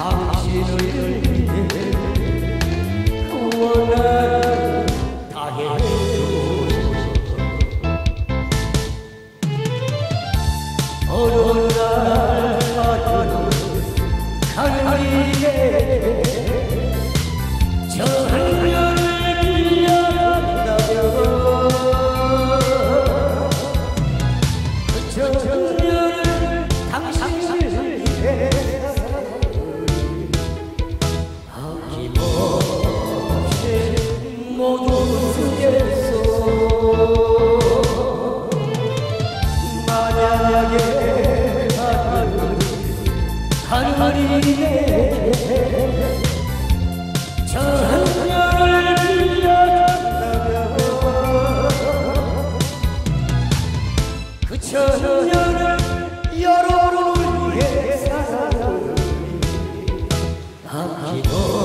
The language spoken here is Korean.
당신 사랑하게 하는 하나님의 전열을 이어간다면 그 전열을 여러분 위해 사랑을 담기도